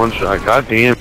one shot. God damn.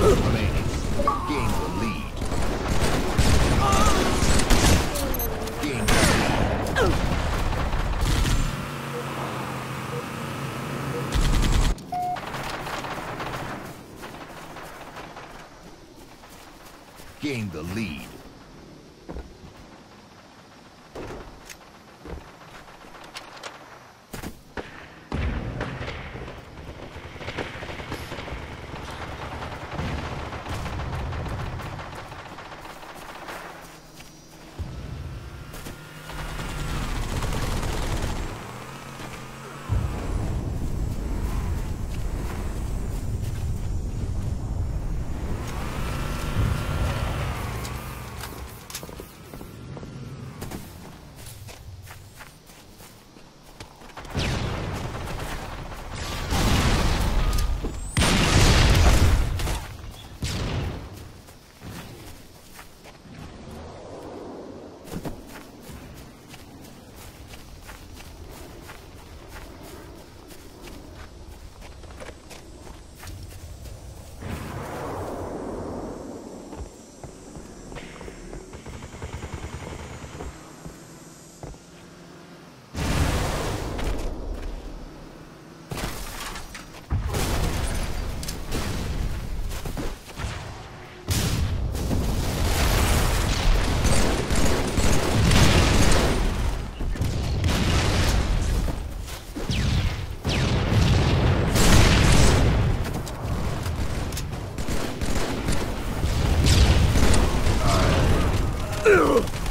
Remaining. Gain the lead. Gain the lead. Gain the lead. Ugh.